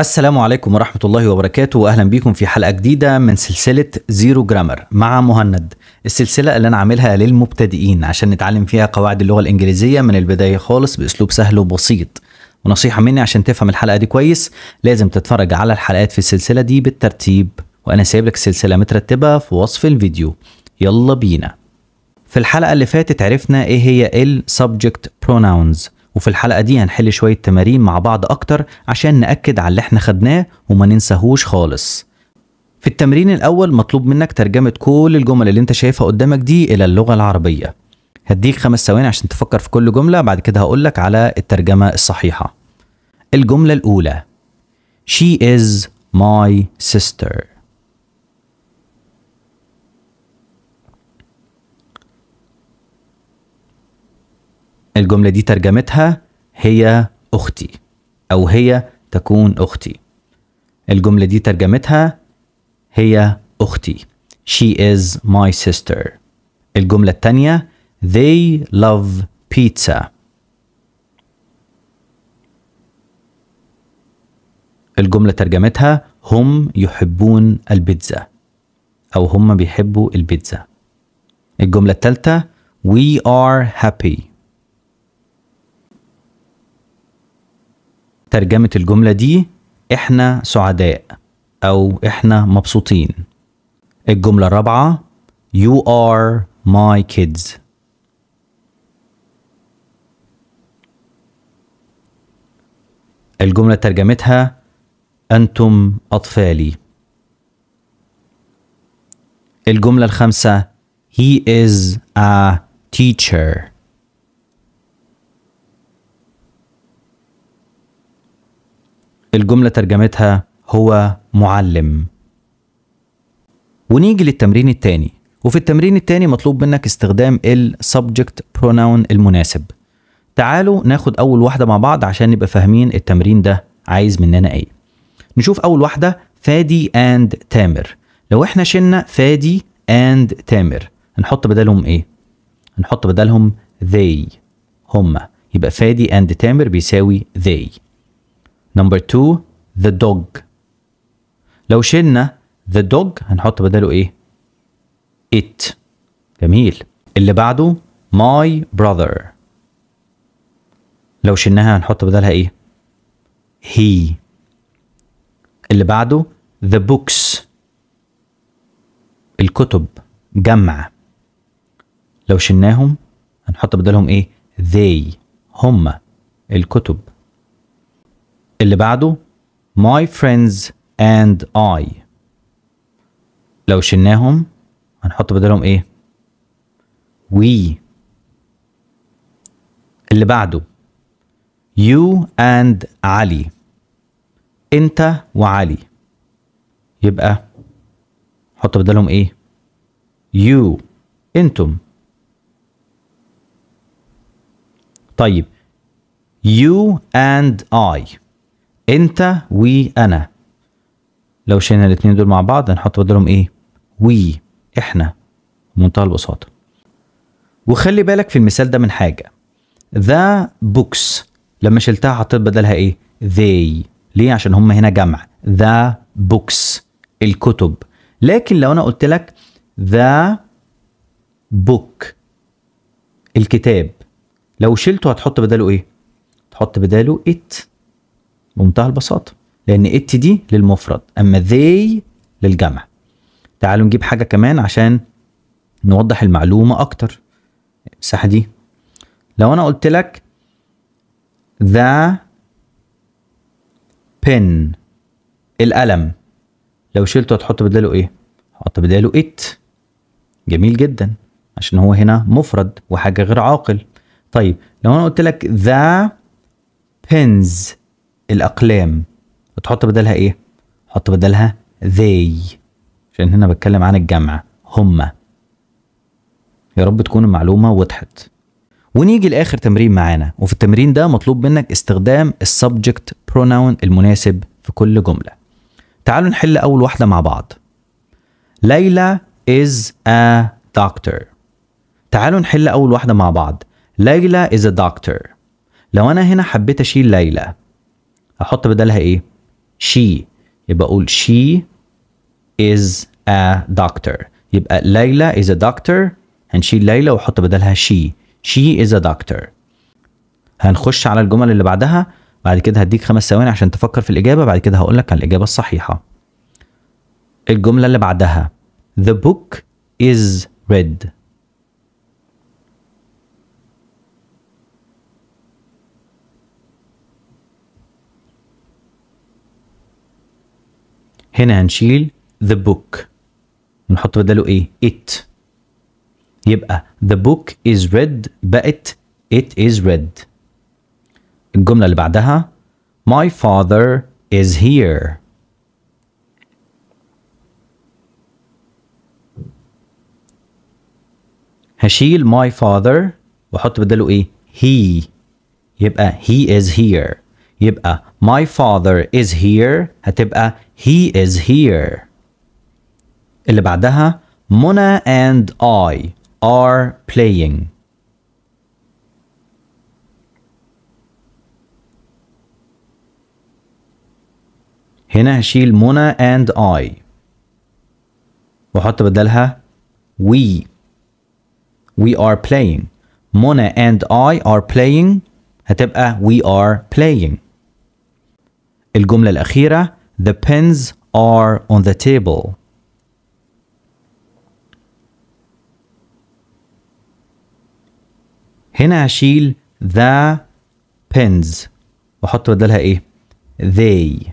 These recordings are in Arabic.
السلام عليكم ورحمة الله وبركاته. وأهلا بيكم في حلقة جديدة من سلسلة Zero Grammar مع مهند. السلسلة اللي أنا عاملها للمبتدئين عشان نتعلم فيها قواعد اللغة الإنجليزية من البداية خالص بأسلوب سهل وبسيط. ونصيحة مني عشان تفهم الحلقة دي كويس لازم تتفرج على الحلقات في السلسلة دي بالترتيب. وأنا سايب لك السلسلة مترتبة في وصف الفيديو. يلا بينا. في الحلقة اللي فاتت عرفنا إيه هي ال subject pronouns. وفي الحلقة دي هنحل شوية تمارين مع بعض أكتر عشان نأكد على اللي إحنا خدناه وما ننساهوش خالص. في التمرين الأول مطلوب منك ترجمة كل الجمل اللي انت شايفها قدامك دي إلى اللغة العربية. هديك خمس ثواني عشان تفكر في كل جملة بعد كده هقولك على الترجمة الصحيحة. الجملة الأولى. She is my sister. الجملة دي ترجمتها هي أختي أو هي تكون أختي. الجملة دي ترجمتها هي أختي. She is my sister. الجملة التانية They love pizza. الجملة ترجمتها هم يحبون البيتزا أو هم بيحبوا البيتزا. الجملة الثالثة We are happy. ترجمة الجملة دي إحنا سعداء أو إحنا مبسوطين. الجملة الرابعة You are my kids. الجملة ترجمتها أنتم أطفالي. الجملة الخامسة He is a teacher. الجملة ترجمتها هو معلم. ونيجي للتمرين التاني. وفي التمرين التاني مطلوب منك استخدام ال subject pronoun المناسب. تعالوا ناخد أول واحدة مع بعض عشان نبقى فاهمين التمرين ده عايز مننا إيه. نشوف أول واحدة فادي and تامر. لو إحنا شلنا فادي and تامر هنحط بدلهم إيه؟ هنحط بدلهم they هما. يبقى فادي and تامر بيساوي they. نمبر 2 the dog. لو شلنا the dog هنحط بداله إيه؟ It. جميل. اللي بعده my brother. لو شلناها هنحط بدلها إيه؟ He. اللي بعده the books. الكتب. جمع. لو شلناهم هنحط بدلهم إيه؟ They. هما الكتب. اللي بعده my friends and I. لو شلناهم هنحط بدلهم إيه؟ we. اللي بعده you and علي انت وعلي. يبقى حط بدلهم إيه؟ you. أنتم. طيب. you and I. انت وأنا لو شلنا الاتنين دول مع بعض هنحط بدلهم إيه؟ we إحنا. بمنتهى البساطة. وخلي بالك في المثال ده من حاجة. the books لما شلتها حطيت بدلها إيه؟ they. ليه؟ عشان هم هنا جمع. the books الكتب. لكن لو أنا قلت لك the book الكتاب لو شلته هتحط بداله إيه؟ تحط بداله it. بمنتهى البساطة لأن it دي للمفرد أما they للجمع. تعالوا نجيب حاجة كمان عشان نوضح المعلومة أكتر. المساحة دي. لو أنا قلت لك the pen القلم لو شلته هتحط بداله إيه؟ هحط بداله it. جميل جدا عشان هو هنا مفرد وحاجة غير عاقل. طيب لو أنا قلت لك the pens الأقلام. بتحط بدلها إيه؟ حط بدلها they. عشان هنا بتكلم عن الجمع. هما يا رب تكون المعلومة وضحت. ونيجي لآخر تمرين معانا. وفي التمرين ده مطلوب منك استخدام السبجكت pronoun المناسب في كل جملة. تعالوا نحل أول واحدة مع بعض. ليلى is a doctor. تعالوا نحل أول واحدة مع بعض. ليلى is a doctor. لو أنا هنا حبيت أشيل ليلى هحط بدلها إيه؟ she. يبقى أقول she is a doctor. يبقى ليلى is a doctor. هنشيل ليلى وأحط بدلها she. she is a doctor. هنخش على الجمل اللي بعدها. بعد كده هديك خمس ثواني عشان تفكر في الإجابة. بعد كده هقول لك على الإجابة الصحيحة. الجملة اللي بعدها. The book is red. هنا هنشيل the book. نحط بداله إيه؟ it. يبقى the book is red بقت it is red. الجملة اللي بعدها my father is here. هشيل my father وأحط بداله إيه؟ he. يبقى he is here. يبقى my father is here هتبقى he is here اللي بعدها منى and I are playing هنا هشيل منى and I واحط بدلها we we are playing منى and I are playing هتبقى we are playing الجملة الأخيرة The pens are on the table هنا هشيل the pens واحط بدلها إيه they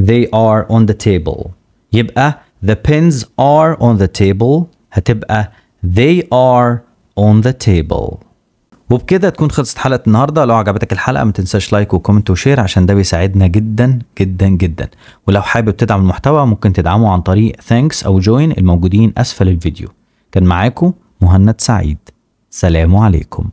they are on the table يبقى the pens are on the table هتبقى they are on the table وبكده تكون خلصت حلقة النهارده. لو عجبتك الحلقة ما تنساش like و comment و share عشان ده بيساعدنا جدا جدا جدا. ولو حابب تدعم المحتوى ممكن تدعمه عن طريق Thanks أو Join الموجودين أسفل الفيديو. كان معاكم مهند سعيد. سلام عليكم.